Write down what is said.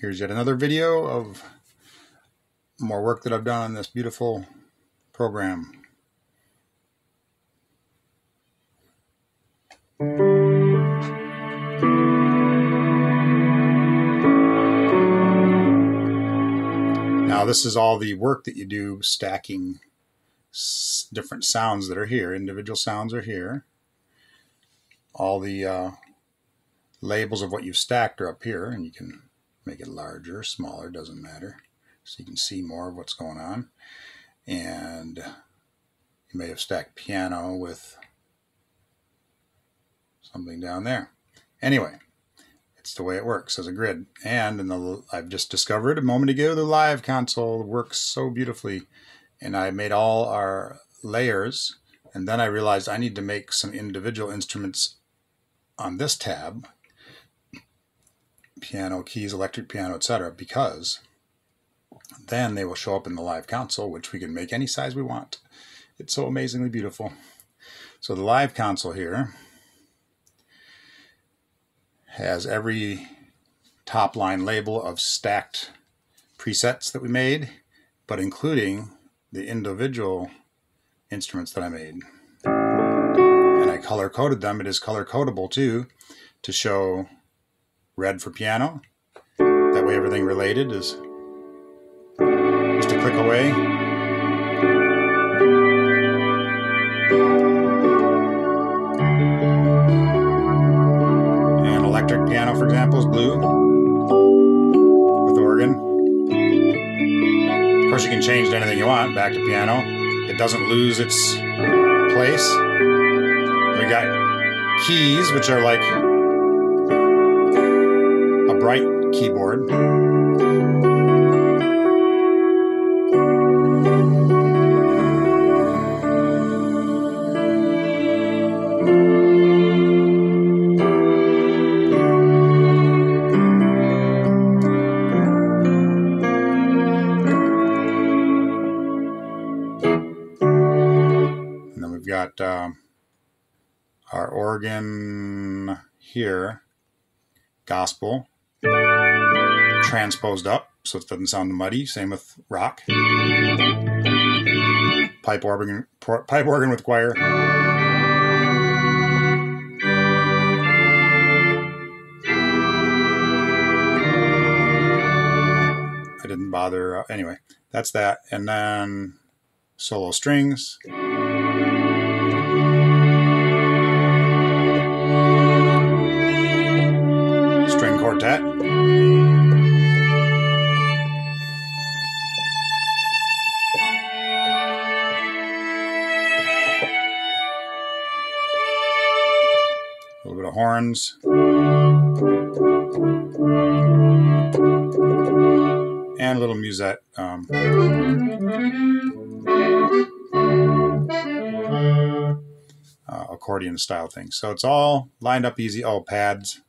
here's yet another video of more work that I've done on this beautiful program. Now this is all the work that you do stacking different sounds that are here. Individual sounds are here. All the uh, labels of what you've stacked are up here, and you can make it larger, smaller, doesn't matter. So you can see more of what's going on. And you may have stacked piano with something down there. Anyway, it's the way it works as a grid. And in the I've just discovered a moment ago the live console works so beautifully. And I made all our layers and then I realized I need to make some individual instruments on this tab piano, keys, electric piano, etc. because then they will show up in the live console which we can make any size we want. It's so amazingly beautiful. So the live console here has every top line label of stacked presets that we made, but including the individual instruments that I made. And I color coded them. It is color codable too to show red for piano. That way everything related is just a click away. And electric piano, for example, is blue with organ. Of course, you can change to anything you want, back to piano. It doesn't lose its place. We got keys, which are like a bright keyboard. got um, our organ here, gospel, transposed up so it doesn't sound muddy. Same with rock. Pipe organ, pipe organ with choir. I didn't bother. Uh, anyway, that's that. And then solo strings. A little bit of horns. And a little musette. Um, uh, accordion style thing. So it's all lined up easy. Oh, pads.